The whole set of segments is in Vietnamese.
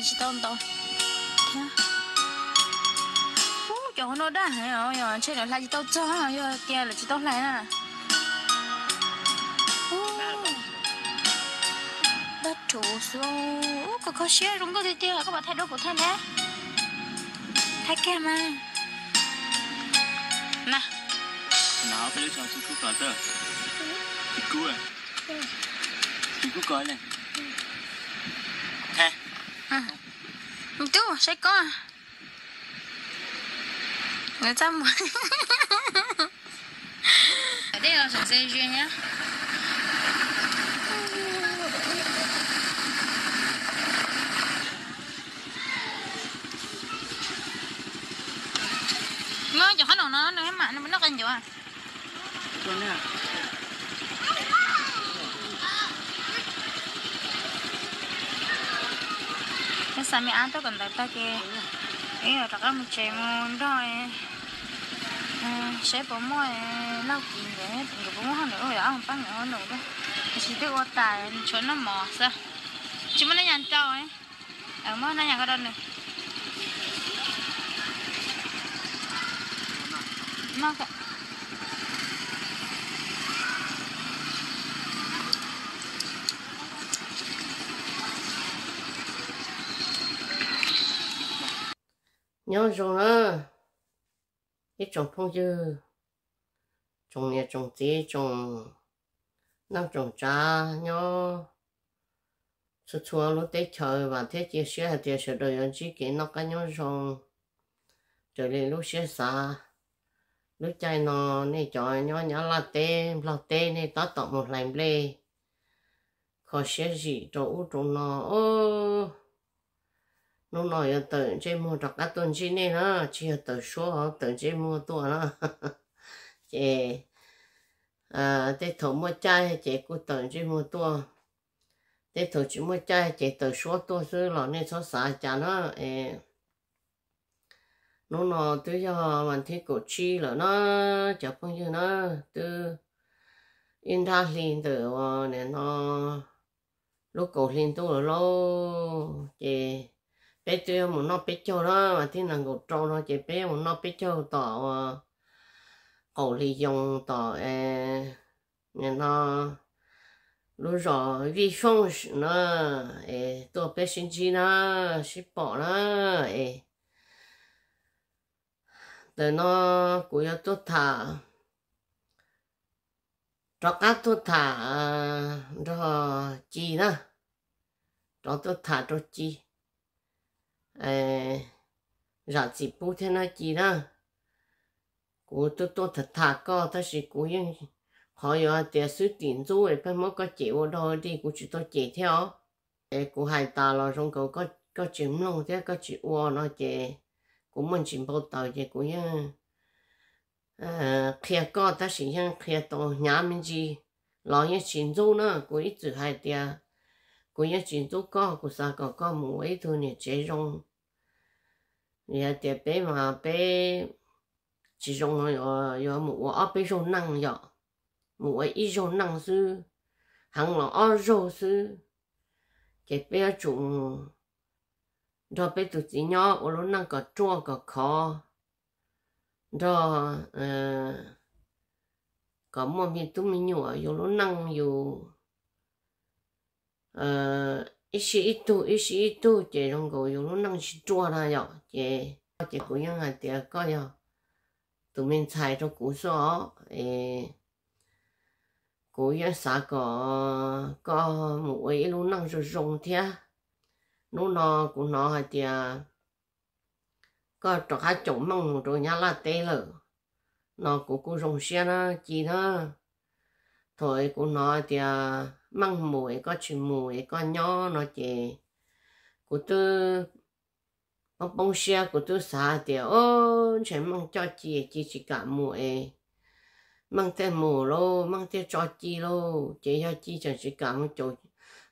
lại chỉ thế ú chỗ nó đã hay rồi rồi chơi rồi lại chỉ tao cho rồi kia là chỉ tao lại nè đất chủ số có có xe đúng có thể tiêu các bạn thay đổi của thân đấy thay kem mà nè nào phải cho chú chú cờ tơ thì cú à thì cú coi này ha à chú sẽ có. Người ta muốn đây là sổ dây duyên nhá. Ngon cho hết nó nó nó mà nó nó canh chỗ à. Cho nè cái sao ke ăn tôi còn đặt ta kia ấy là đặt một chè môn rồi sẽ bỏ mồi lau kín để từng cái bông hoa nữa rồi ăn bánh nữa nữa đó chỉ biết qua tài chỗ nó mỏ sao chỉ muốn nó nhàn trâu ấy ở mơ nó nhàn cái đó này nó nhớ rồi. Á ít trồng phong dư trồng nhà trồng tí trồng năm trồng trà nhớ. Sự chua lúc tết trời và tết chia sẻ thì sẽ đời anh chỉ kể nó cái nhớ rồi. Trở lên lúc sửa xa, lúc chạy nó nên cho nhớ nhớ là tê là tê nên ta tọt một lần lê. Khó sửa gì chỗ chỗ trong nó ô nó nói là tự chơi mua đọc các tuần chi này nó chỉ là tự số họ tự chơi mua tua nó chị à thế thổ mua chai chị cũng tự chơi mua tua thế thổ chỉ mua chai chị tự số tua chứ, lọ nên số xả chả nó ê. Nó nó từ cho mình thấy cổ chi là nó, chả bao như nó. Từ in ra liền từ ờ, nên nó. Lúc cổ liền tu lâu chị bé chơi một nó bé chơi đó, mà thế là ngủ trâu nó chỉ bé một nó bé chơi tỏ ờ, cổ lì dùng tỏ à, ê nên nó lúc rõ vi phong nó, ê, tôi bé sinh chi nó ship bỏ nó, ê. Từ nó cũng có tốt thả, cho các tốt ờ, thả cho chi đó cho tốt thả cho chi ra chỉ bố thế nào chỉ đó. Cô tôi tôi thật thà co ta chỉ cô yên họ có tiền số tiền du ấy, phải mất có chịu đó đi cô chỉ tôi chỉ theo. Ấy cô hai ta lo trong cô có có chuyện luôn thế, có chuyện ô nó chỉ cô mình chỉ bảo tàu chỉ cô yên ờ à, kia co, ta chỉ yên kia to nhà mình gì lo yên chuyện du nữa cô ít chữ hai tiền cô yên chuyện du co cô sao có có mỗi thôi nè chế rong nhà tiệp bé mà bé chỉ dùng rồi rồi một ở bé dùng năng rồi một ít dùng năng sư. Hàng là ở rồi sư. Cái bé dùng rồi bé tụi chị nhỏ ở lúc năng có chua, có khó. Rồi ờ, có một miếng tụi mình nhỏ rồi lúc năng rồi ờ ít xí ít tu ít xí ít tu chị trong cổ dùng nó năng xí chua ra rồi chị chị cũng như là tiệt có rồi tụi mình xài cho củ số ê củ như xã có có một ấy lúc năng rồi dùng thế lúc nó cũng nó hay tiệt có cho hai chỗ măng rồi nhà là tê rồi nó cũng cũng dùng xe nó chị nó thôi cũng nói tiệt măng mùi có chữ mùi có nhỏ nó chè của tôi có bông xe của tôi xả thì, ô chỉ măng cho chị chị chỉ cả mùi măng thế mù lô, măng thế cho chị lô chị cho chị chẳng chỉ cả một chỗ.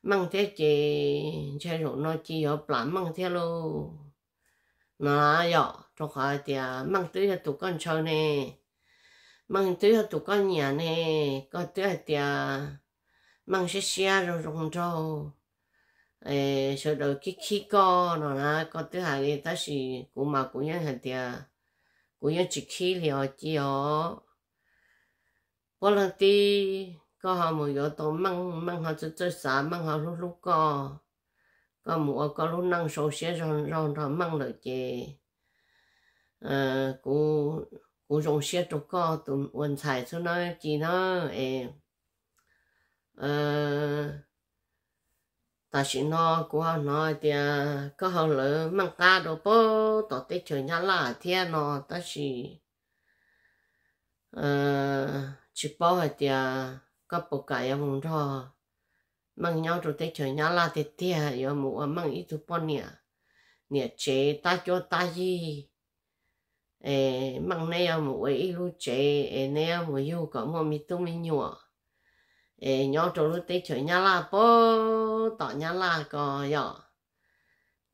Măng thế chị chơi rồi nó chị ở bản măng thế lô. Nó là yo cho khỏi thì à, măng tưới là tụ con chơi nè. Măng tưới là tụ con nhà nè. Có tưới thì mang xe xe rồi rong trâu ê, sau đồ kí khí co nó là có thứ hai cái ta chỉ cũng mà cũng nhận hàng tiền cũng nhận chỉ khí liệu chỉ ó. Bao lần đi có họ một yếu tố măng măng họ chơi chơi xả mang họ lúc lúc co. Có một có lúc năng số xe rồi rồi rồi mang được chị ờ cũng cũng dùng xe trục co tụi quần xài cho nó chỉ nó em Ờ, ta chỉ nó của nó thì à, có họ lỡ mang cá đồ bố tổ tết chờ nhà là thiên à, nó ta chỉ ờ, chỉ bảo hết thì à, có bộ cái em cho mang nhau rồi tết chờ nhà là thì thiên rồi mua mang ít chút bao nhiêu nhiệt chế ta cho ta gì? Ê, mang này em mua ít lúc chế, ê này em mua yêu có mua mi tu mi nhựa ê nhỏ trâu lúc tết chơi nhà là bố tỏ nhà là có nhỏ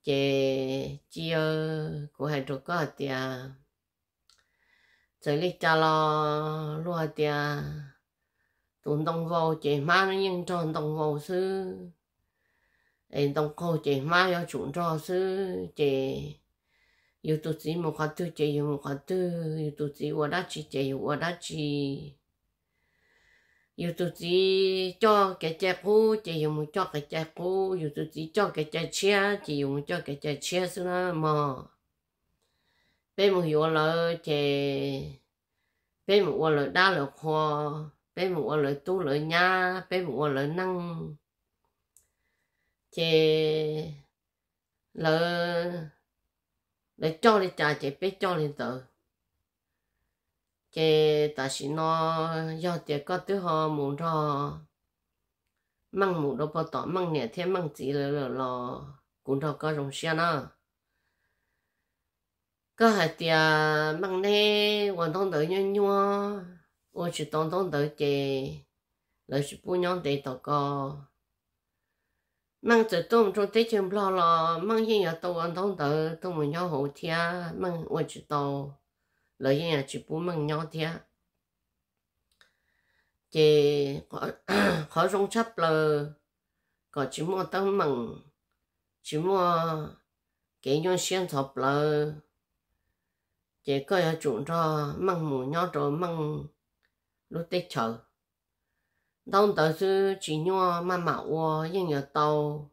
chế chia của hai trâu có tia chơi lịch cha lo lúa tia tụi đông vô chế má nó nhưng cho đông vô sư ê đông cô chế má yo chúng cho sư chế yêu tụi gì một khóa tư chế yêu một tư. Yêu tụi gì qua đã chỉ chế yêu chỉ yêu tụi chỉ cho cái trái cũ chỉ dùng cho cái trái cũ. Yêu tụi chỉ cho cái trái chia chỉ dùng cho cái trái chia xí nó mà bên một hiệu là chỉ bên một là đa là khoa bên một là tu là nhà bên một là năng chỉ lỡ lỡ cho đi trả chỉ biết cho đi tự cái ta chỉ nó do tiệt có thứ họ muốn cho măng muốn đâu bao tỏ măng nhẹ thêm măng gì là là là cũng đâu có rong xe nữa có hai tiệt măng nè hoàn toàn đợi nhau nhau ôi chỉ toàn toàn đợi chị là chỉ bu nhau để tao có măng từ tôm trong tết chân lo lo măng gì ở tao hoàn toàn đợi tao muốn nhau hậu thiên măng ôi chỉ tao lời nhà chỉ bố mừng nhau thế chị có khó rong chấp lờ có chỉ mua tăng mừng chỉ mua cái nhau xuyên thập lờ chị có ở chuẩn cho mừng mù nhau rồi mừng lúc tết chờ đông tờ sư chỉ nhau mà mạo wo nhưng ở tàu.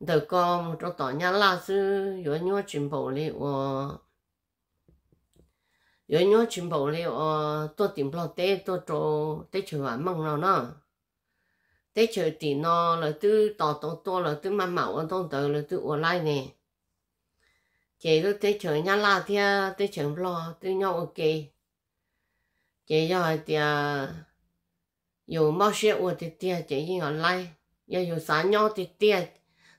Đời con cho tỏ nhà la sư có nhau chuyển bộ liệu yo nhớ chim bầu li ờ tôi tìm lo tê tôi cho tê chờ hoàn mong nó nó tê chờ thì nó là tư tỏ tổ to là tư mà mạo ở trong tờ là tư ở lại nè. Chị tôi tê chờ nhà la thì tê chờ lo tư nhau ok. Chị giờ thì dù mau xe ở thì tia chị như ở lại giờ dù sáng nhau thì tia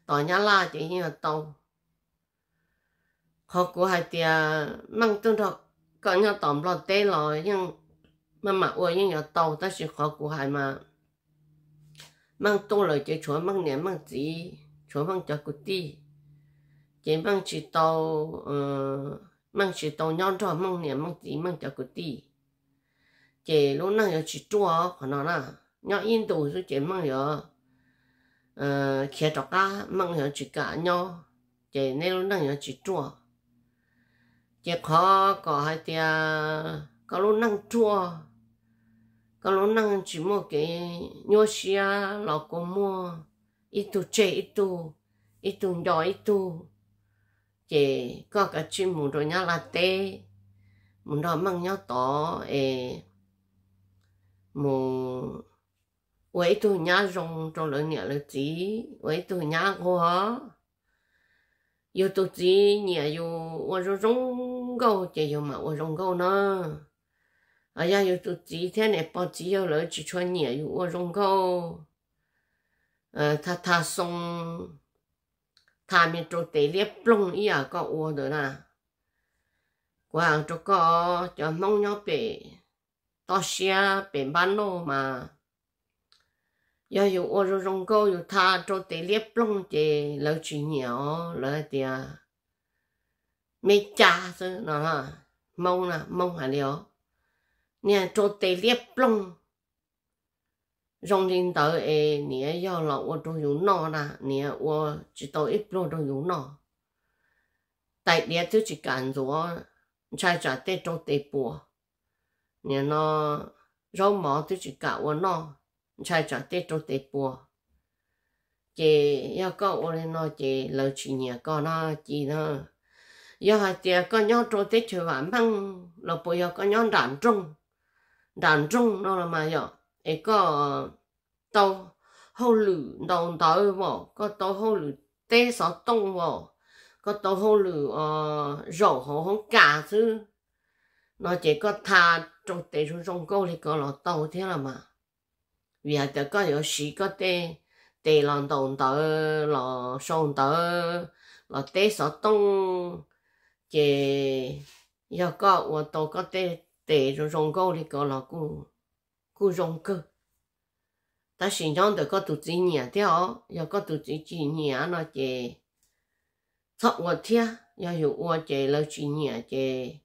tỏ nhà la chị như ở tàu họ của hai tia mang tương đọc có nhau tóm lọt tê lò nhưng mà mà ôi nhưng nhau tàu ta chỉ khó của hai mà mang tô lời chỉ chúa mang ném mang gì chúa mang cho cụ ti chỉ mang chỉ tàu mang chỉ tàu nhau cho mang ném mang gì mang cho cụ ti chỉ lúc nào chỉ chua còn nó là nhau yên đồ rồi chỉ mang giờ ờ kia cho cá mang giờ chỉ cả nhau chỉ nên lúc nào chỉ chua chỉ khó có hai tia, có lúc năng chua, có lúc năng chỉ mua cái nhô xia, lọ cô mua, ít tu chơi ít tu ít tu nhỏ, ít tu chỉ có cái chim mù rồi nhá là tê, mù đó mang nhau to ê, mù vậy tu nhá, rong trong lỡ nhẹ lỡ gì vậy tu nhá quá yêu tu gì nhẹ yêu tôi rong gâu chỉ yêu mà tôi rong gâu nó à ya yêu tụt chỉ thế này bao chỉ yêu lỡ chỉ cho nhẹ yêu tôi rong gâu ờ ta ta xong ta mi cho tế liếp plong ý à có ô đó nè quảng cho có cho mong nhau bể to xia bể bán lô mà ya yêu ô rong gâu yêu ta cho tế liếp plong chỉ lỡ chỉ nhiều lỡ tiệt mấy cha sư nó hả, mông là mông hả liều nè cho tê liếp plong. Rong linh tờ ê nè do là ô tô yếu nọ là nè ô chỉ tàu ít lô đồ yếu nọ tại tôi chỉ cảm cho, chạy trả tê trâu tê bùa. Nè nó rau mỏ tôi chỉ cả ô nó, chạy trả tê trâu tê bùa. Chị yêu cầu ô lên nó chị lời chị nhà con nó chị nó giờ hai tia con nhau trôi tê chơi vạn băng là bây giờ có nhau đàn trung đàn trung nó là mà giờ ấy uh, có tàu hậu lử đầu tàu vô có tàu hậu lử tê sáu tông vô có tàu hậu lử ờ rổ hậu không cả chứ nó chỉ có thà trong tê xuống trong câu thì có là tàu thế là mà. Vì là có yếu sĩ có tê tê lòng đồng tàu là sông tàu là tê sáu tông chế giờ có và tổ có tê tê rồi rong thì có là cú cú rong cơ ta xin chọn được có tụ chỉ nhà theo giờ có tụ chỉ chỉ nhà nó chế thọ và thia giờ hiểu và chế là chỉ nhà chế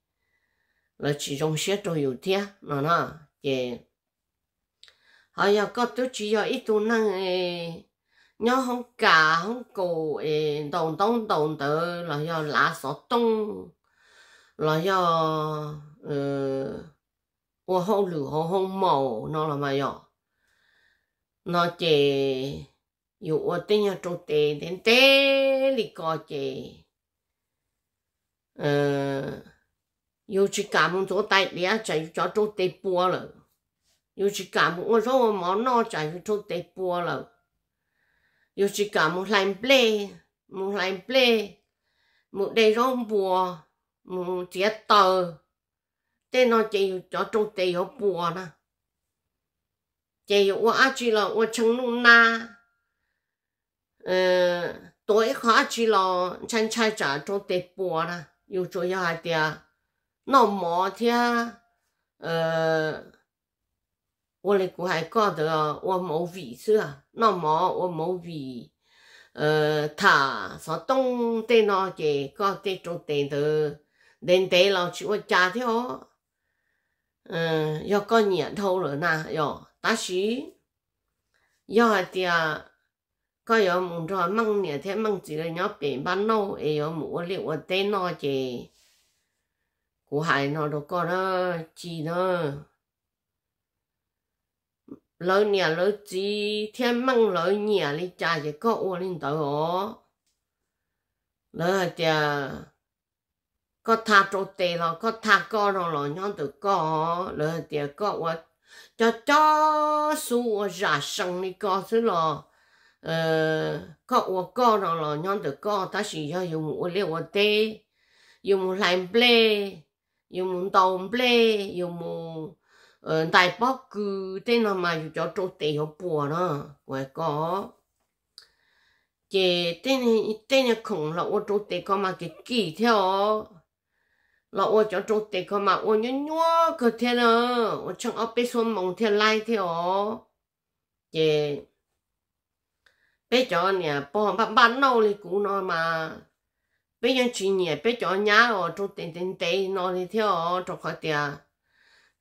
là chỉ rong xét rồi hiểu thia nó nó chế họ giờ có tụ chỉ ít tụ năng nhớ không? Cả không? Cổ ê đồng đông đồng tử, là do lá sọ đông là do ừ, ô hông lử ô hông màu. Nó là mà nhỏ nó chỉ dụ ô tên nhà trâu tê đến tê lì có chỉ ừ, ờ, dụ chỉ cả một chỗ tay lía chạy cho trâu tê bua rồi dụ chỉ cả một chỗ mà nó chạy cho trâu tê bua rồi dù chỉ cảm ơn làm ple một làm ple một đây rong bùa một chiếc tờ tên nó chỉ cho trâu tê ở bùa nè 这我阿去了，我成龙那，嗯，多一下去了，参菜茶做得波啦，又做一下的，那么天，呃， 我哋估系觉得我冇味是啊，那么我冇味，呃，他说东的那嘅个的做得的，人哋老去我家条，嗯，要个年头了那要。但是要系啲个有唔错掹年天掹住你有变班咯，诶有冇你我哋攞嘅，古系攞到个啦，知啦。 lỡ nhà lỡ chi, thiên măng lỡ nhà đi cha chỉ có ô linh tới ó lỡ chả có tha trộn tê rồi có tha co rồi rồi nhon tự co. Lỡ chả có ô cho cho su ô giả sinh đi co xứ lò ờ có ô co rồi rồi nhon tự co, ta chỉ cho dùng ô liu ô tê. Dùng làm ple dùng tôm ple dùng đại bác cứ thế nào mà cho chỗ tệ họ bùa đó quay có chị tên tên là khủng là ô chỗ tệ có mà cái kỳ theo là ô chỗ chỗ tệ có mà ô nhớ nhớ cơ thế đó ô chẳng ở bên xuống mong theo lai theo chị bây giờ nè bỏ bán bán nâu thì cũng nó mà bây giờ chuyện nè bây giờ nhá ở chỗ tệ tệ tệ nó thì theo chỗ khỏi tiền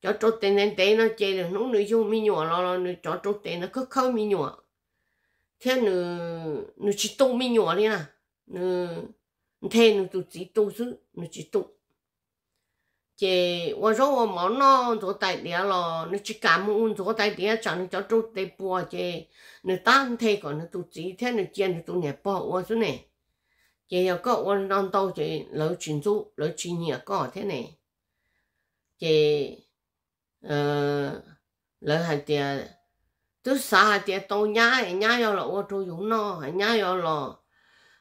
快点，叫做点点点那接了，弄你就没用了了，你叫做点那可可没用，天你你去动没用的啦，你你睇你都自己都是你去动。chị 我说我冇喏做大碟咯，你去干么做大碟，叫你叫做大波姐，你单体个你都几天你见你都年包，我说呢，姐要个我让到姐老群主老群年个天呢， Ờ, là hai tia tôi xa hai tia tô nhá hai nhá yo là ô tô dùng nó hai nhá yo là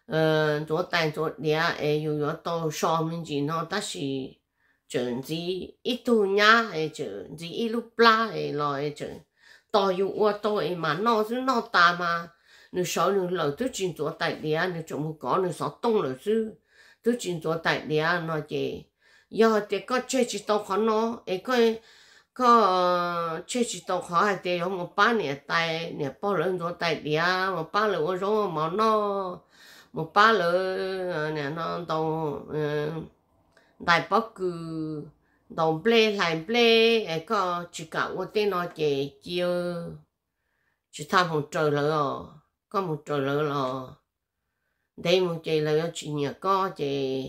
ờ chỗ tay chỗ đĩa ấy yo yo tô so mình chỉ nó, ta chỉ chuẩn gì ít tu nhá hay chuẩn gì ít lúc la hay lo hay chuẩn to yêu ô tô ấy mà nó chứ, nó ta mà. Nếu sáu nếu lỡ tôi chỉ chỗ tại đĩa nếu chỗ một có nếu sáu tông lỡ chứ. Tôi chỉ chỗ tại đĩa, nó chỉ, do thì có chơi chỉ tao khó nó ấy coi có chơi chỉ tàu khó hay thì ông ba nè tay nè bao lần rồi tay đi à một ba lần rồi rồi mà nó một ba lần nè nó tàu đại bắc cứ tàu ple lại ple có chỉ cả ô tên nó chỉ chiêu chỉ tham một trời lỡ có một trời lỡ lỡ đây một trời lỡ chỉ nhà có chỉ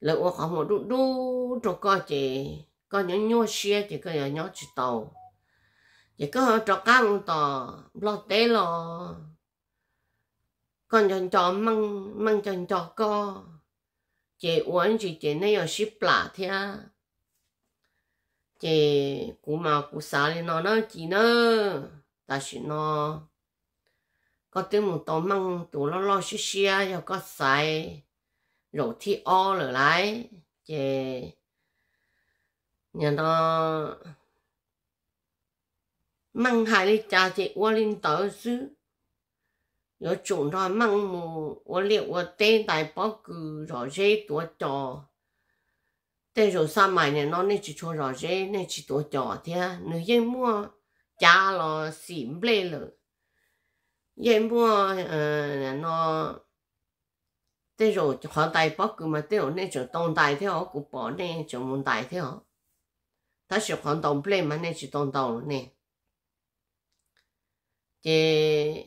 lỡ khoảng một đu đu cho có chỉ có những nhua xe thì có những nhua chỉ tàu. Chỉ có cho căng tò tàu lo té lo. Còn cho cho măng măng cho cho co, chỉ uống chỉ chỉ này ở ship lạ thế chỉ cú mà cú xả lên nó nó chỉ nữa ta chỉ nó. Có tiếng một tàu măng tụ lo lo xí xí rồi có xài rồi thì o rồi lại chỉ nhà nó măng hai đi cha chị qua linh tớ sư rồi chúng nó măng mù qua liệu qua tên tại bảo cử rõ dễ tuổi trò. Tên rồi sao mày này nó nên chỉ cho rõ rễ, nên chỉ tổ trò thế nữ dân mua cha lo xỉm lê lợ dân mua ờ nó tên rồi họ tài bắc cử mà tên rồi nên chỉ tồn tại thế họ cũng bỏ nên chỉ muốn tài thế họ ta chỉ họ tông lê mà nên chỉ tông tàu nè chế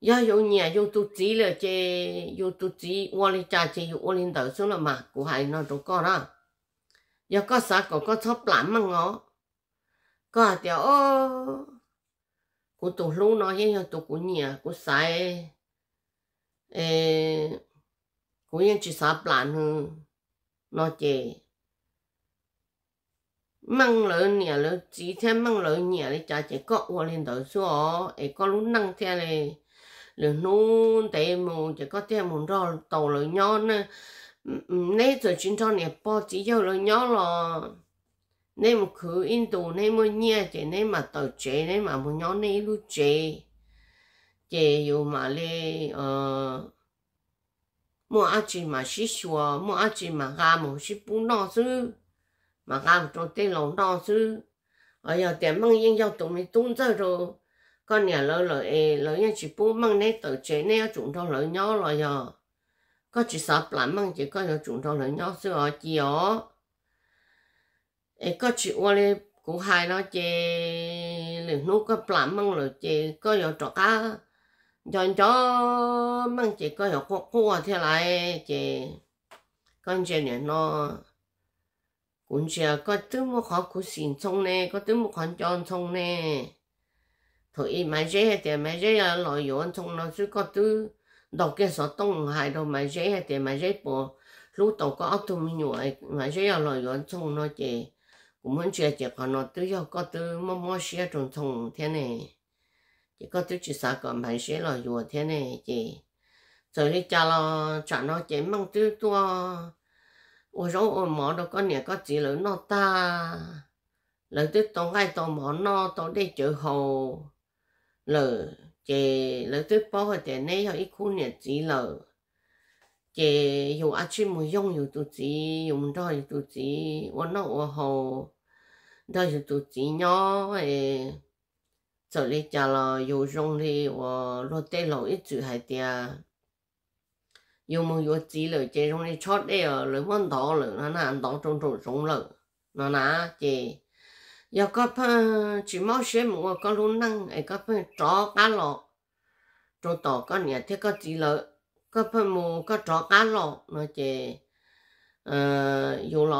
ya yo nhà yo tu chỉ là chế yo tu chỉ qua đi cha chế yo qua đi đầu xuống là mà cũng hay nó đâu có đó giờ có sao có có chóp lắm mà ngó có tiểu ô của tụ lú nó hiện tụ của nhà của sai ê của những chỉ sao plan hơn nó chè măng lỡ nhà lỡ chỉ thêm măng lỡ nhà để trả chỉ có qua lên đầu số ấy có lúc năng theo này lỡ nôn để mù chỉ có thêm một rau tàu lỡ nhon nữa. Nãy giờ chúng ta nè bỏ chỉ cho lỡ nhon lo nãy mà cứ in đồ nãy mà nhẹ chỉ nãy mà tàu chế nãy mà muốn nhon nãy lúc chế chế dù mà lê ờ mua ăn chỉ mà xí xua mua ăn chỉ mà gà một xí bún nọ chứ mà làm cho tên lòng đo sư ở giờ tiền măng yên cho tụng mình tung ra rồi. Con nhà lỡ lỡ ê lỡ nhà chỉ bố măng nét tờ chế nè chúng thằng lỡ nhỏ rồi giờ có chỉ sợ lắm măng chỉ có giờ chúng thằng lỡ nhỏ chứ, ở chỉ ở ê có chỉ qua lên cũng hay nó chê. Lửa nút có lắm măng rồi chê có giờ trọ cá cho cho măng chỉ có giờ khô khô thế lại chê. Con chê này nó cũng chỉ có thứ một khó của xin có thứ khó chọn thôi mà dễ thì mà dễ là lợi dụng xong nó chứ, có thứ đọc kia số đông hai đầu mà dễ thì, mà dễ bỏ, lúc đầu có ốc thùng mình mà dễ là lời nói chung nó chỉ cũng muốn chơi chỉ còn nó tự do có tự mua mua xe trong trong thế này chỉ có tự chỉ sao còn mà dễ là vừa thế này chỉ rồi đi cha lo chả nó chỉ mang tự tua ôi mỏ đâu nhà có chỉ lớn nó ta. Lời tự tông ngay tông mỏ nó tông đi chở hồ. Lời chị lỡ tôi bó vào tiền nấy họ ít khu nhà chỉ lỡ chị dù ăn chim mùi dùng dù tụ chỉ dùng đó dù tụ chỉ ôn nó ôn hồ. Đó dù tụ chỉ nhỏ ấy giờ đi trả là dù dùng đi lo tê lẩu ít chữ hay tiền dù mà dù chỉ lỡ chị trong đi chót đi ở lỡ món đó lỡ nó nà đó trong trong trong lỡ nó nã chị giờ có phải chỉ mau xem một có luôn năng, ấy có phải chó cá lọ. Cho tỏ có nhà thế có chỉ là có phải một có chó cá lọ. Nó chỉ ờ dù là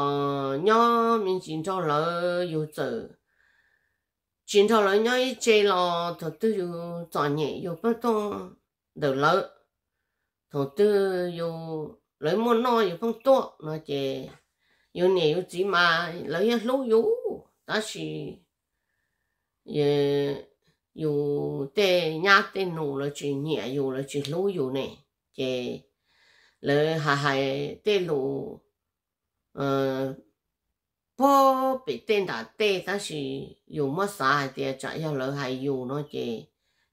nhỏ mình chỉ cho lỡ, dù giờ chỉ cho lỡ nhỏ ít chơi lọ thật tư dù chọn nhẹ, dù bắt to được thổ tư dù lấy môn no dù không to, nó chỉ dù nè dù chỉ mà lấy hết lú dù ta chỉ ờ, dù tê nhà tê nụ là chỉ nhẹ dù là chỉ lú dù nè chỉ lấy hà hà tê lú ờ bố bị tên đã tê ta chỉ dù mất sai thì chạy theo lấy hay dù nó chỉ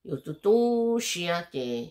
dù tu tu xia chỉ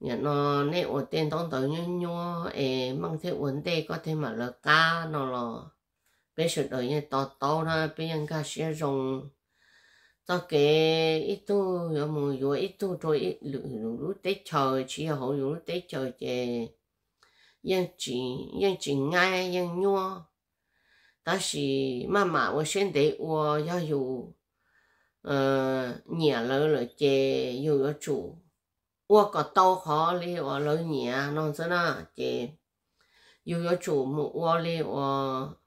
Dạ, nhớ nó nè ở tên tông tới như nhau ê mang thế vấn đề có thể mà là ca, nó là bây giờ đời như to to ra bây giờ ca sẽ dùng cho cái ít tu rồi mù rồi ít tu rồi ít lũ lũ tết trời, chỉ là hậu lũ tết trời chè yên chỉ yên chỉ ngay yên nhau đó là mà mà tôi xin để tôi yêu yêu ờ nhà lỡ lỡ chè yêu yêu chủ 我个刀好哩，我老年弄着呢，这又要做木我哩，我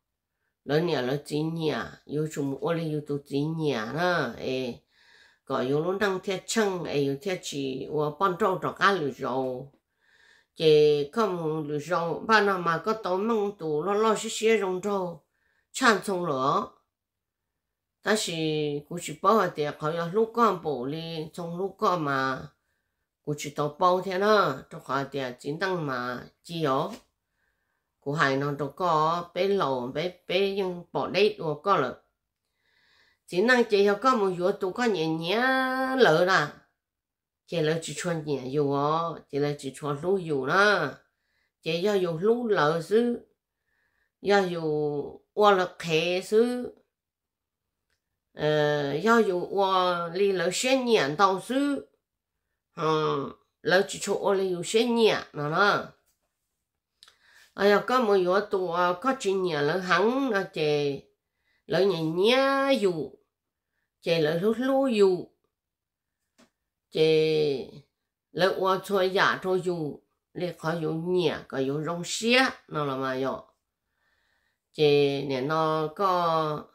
老年了几年，又做木我哩又做几年了，哎，个有路当贴称，哎，有贴起我帮助着家里肉，这看里肉，把那嘛个刀蒙堵了，老是些容着，chan从了。但是估计包的，好像路干部哩，从路干嘛。 กู chỉ ตัวปูเท่านั้นตัวขาเดียจินตั้งมาจีโอกูหายนอนตัวก็ไปหลงไปไปยังปอดได้ตัวก็เลยจินตั้งเจียวก็มึงอยู่ตัวก็เงี้ยเงี้ยเลยนะเจียวจีชวนเงี้ยอยู่อ๋อเจียวจีชวนรู้อยู่นะเจียวอยู่รู้เลยซื้ออยู่ว่าละเคซื้อเอ่ออยู่ว่าลีเลยเสียเงี้ยต่อซื้อ 嗯，老只出我哩有些年了啦。哎呀，咁么有多啊？嗰几年了行那这老年年有，这老路路有，这老我做亚洲有，你还有年个有容些，那了嘛哟。这年那个，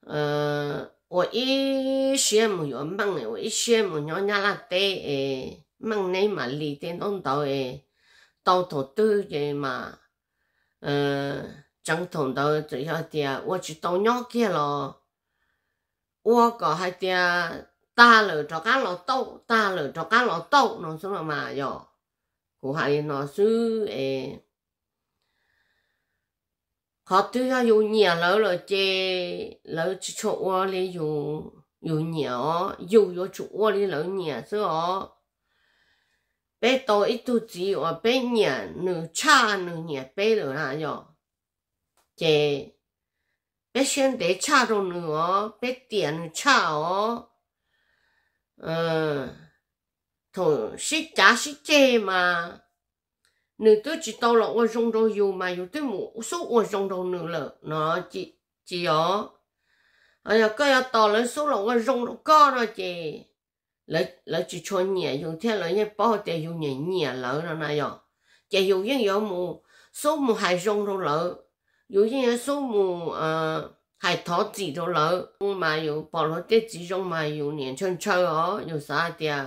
呃。 我一些没有梦诶，我一些没有伢拉得诶，梦你嘛里点东到诶，到头都嘅嘛，嗯，正同到最要啲，我就到鸟嘅咯，我个系啲打了就间落刀，打了就间落刀，喏什么嘛哟，我系喏书诶。 họ tự ra dùng nhà lỡ là chê, lỡ chỉ cho ô lì dùng dùng nhà dùng cho chủ ô lì lỡ nhà chứ ó bé to ít tu chỉ ở bé nhà nửa cha nửa nhà bé rồi là nhỏ chê, bé xem để cha rồi nữa bé tiền nửa cha ó ờ thôi, xích chả xích chê mà nữ tôi chỉ tao là tôi dùng đồ yêu mà yêu tôi mù số tôi dùng đồ nữ là nó chỉ chỉ ó ấy à cái tao là số là tôi dùng đồ cao rồi chị lấy lấy chỉ cho nhẹ dùng thế lấy nhẹ bao tiền dùng nhẹ nhẹ lỡ rồi này rồi chị dùng những yếu mù số mù hai dùng đồ lỡ dùng những số mù à hai thọ chỉ đồ lỡ mà dùng bỏ lỡ tiết chỉ dùng mà chơi ó dùng sao tiền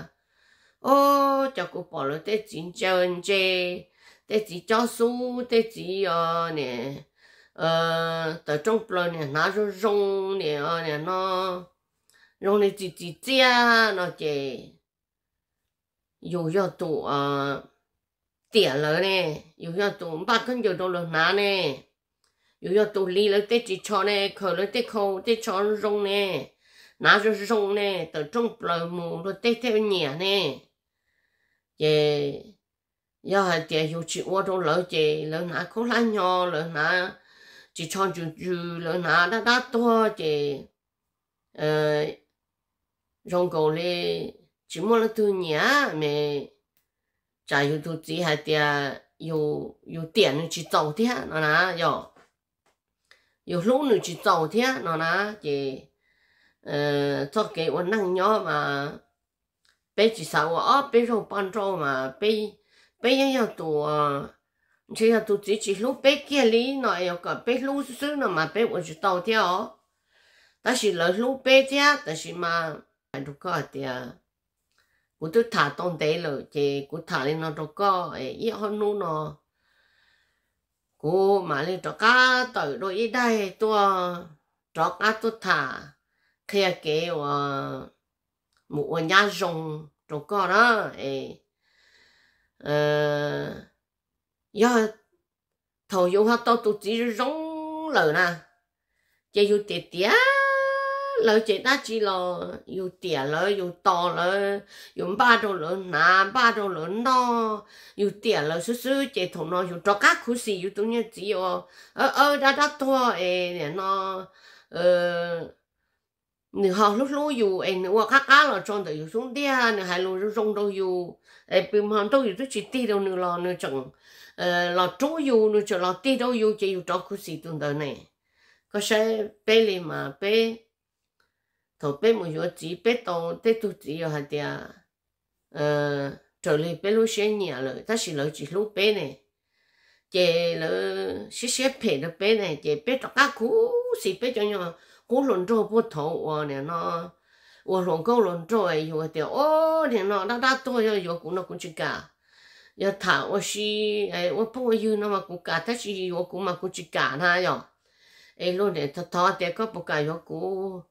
ô cho cô bỏ lỡ tiết chỉ chân chơi chơi để chỉ cho su để chỉ ờ nè ờ từ trong bờ nè nó rồi rong nè ờ nè nó rong nè chỉ chỉ chia nó chỉ有要多呃点了呢，有要多八根就到了哪呢？有要多离了得几超呢？口了得口得超用呢，拿着用呢，到种不了木了得得年呢，也。 Giờ hai tiền hiểu chị ô đâu lỡ chị lỡ nã cố lá nhỏ lỡ nã chỉ chọn chú chú lỡ nã đã đã to chị ờ rong cầu lê, chỉ mua là tu nhà mẹ. Trả hiểu tu chỉ hai tiền yêu yêu tiền chỉ giàu thế nó nà yo yêu lúc nữa chỉ giàu thế nó nà chị. Ờ cho cái ô năng nhỏ mà, bé chỉ sao ở, bé rồi ban trâu mà, bé bây giờ giờ tụ chỉ là tụ chỉ chỉ lúc bé kia lý nó yêu cả bé lúc xưa nó mà bé vẫn chưa tàu theo ta chỉ là lúc bé kia ta chỉ mà đủ có thì cũng tôi thả tông tế rồi chỉ cũng thả lên nó đâu có ít hơn nu nó cô mà lên cho cá tới rồi ít đây tôi cho cá tôi thả khi cái mà một nhà rồng đâu có đó ấy ờ do thầu dùng họ tao tụ chỉ rong lờ nè chỉ dùng tiệt tiệt lỡ chỉ ta chỉ là yêu tiền lỡ yêu to lỡ yêu ba đồ lỡ nà, ba đồ lỡ no yêu tiền lỡ sư sư chỉ thằng nó yêu cho các khu sĩ yêu tụi nhớ chỉ ờ ờ đã đã to, ê nó ờ nửa họ lúc lúc yêu ê, nửa khác cá là trong đời yêu xuống đi nửa hai lúc trong đâu yêu ê bình thường đâu rồi chỉ đi đâu nữa là nữa chẳng. Là chỗ yêu nữa chẳng là đi đâu yêu chỉ yêu chỗ cứ gì tụi đời này. Có sẽ bé li mà bé thầu bé một chỗ chỉ bé to bé tu chỉ ở hạt địa ờ trở lại bé lúc sinh nhà rồi ta chỉ lấy chỉ lúc bé này. Chỉ là xí xí bé được bé này. Chỉ bé cho các cú xí bé cho nhau cú luận trâu bút thầu à nè, nó 我龙沟龙做哎，有的哦，你那那那多要有股那股去干，要他我是哎，我不会有那么股干，但是有股嘛股去干他哟。诶，路呢，他他的个不该有股，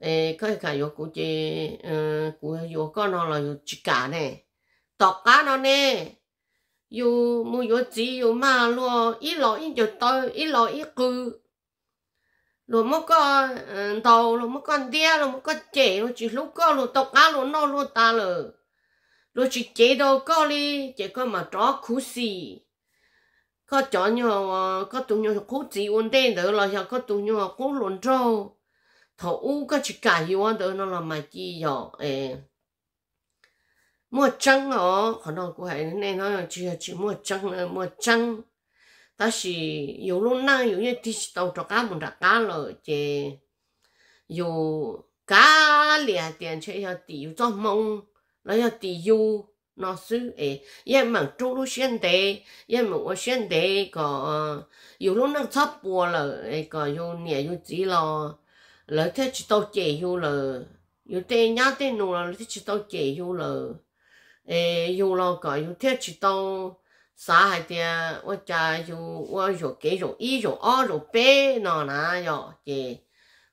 诶，个该有股的，嗯，股有个那了有几家呢？大家了呢，有没有只有马路，一老一就到，一老一个。 Rồi mất có ờ, tàu rồi mất con đĩa rồi mất con chế rồi chỉ lúc có rồi tộc á rồi nó rồi ta rồi rồi chỉ chế đâu có đi chỉ có mà chó khú xì. Có chó nhỏ ờ, có tụ nhỏ khú chỉ ổn định được là có tụ nhỏ khú lộn trâu. Thầu u có chỉ cả hiệu anh được nó là mà chi nhỏ ê ờ. mua trăng họ họ nói của hải nên nó chỉ chỉ mua trăng mua trăng ta chỉ yêu lúc nào yêu như thì tàu cho cá mình đặt cá rồi chứ yêu cá liền tiền chơi cho tỷ yêu cho mông nó cho tỷ yêu nó sư ấy yên mà chú lúc xuyên đề yên mà ở xuyên đề có yêu lúc nào sắp bùa rồi có yêu nhẹ yêu chỉ lo lỡ thế chỉ tàu chạy yêu rồi yêu tê nhá tê nụ là thế chỉ tàu chạy yêu rồi ấy yêu lo có yêu thế chỉ tàu 啥海的，我家有我有给有一有二有八那那哟，这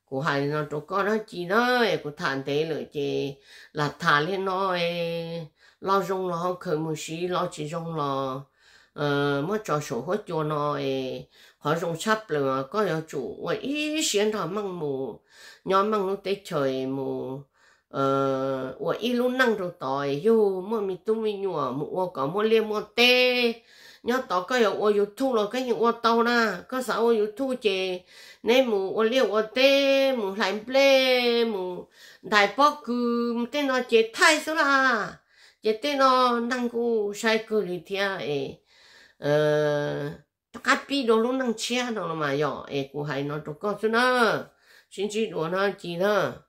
古海那做个那几呢，古谈得了这那谈的那诶，老用了可不是老只用了，呃，我做手或做那诶，好用差了个要做，我一现他忙么，伢忙都得吹么。 ờ 我一路弄着到哟，莫咪都咪鸟，我搞莫练莫得，鸟到个有我有吐了，跟我到啦，个啥我有吐姐，你母我练我得，母来不嘞，母大伯哥，等到姐太熟啦，姐等到能够晒个里天诶，呃，大比都拢能吃到了嘛哟，诶，我还拿着告诉呢，甚至我那几呢。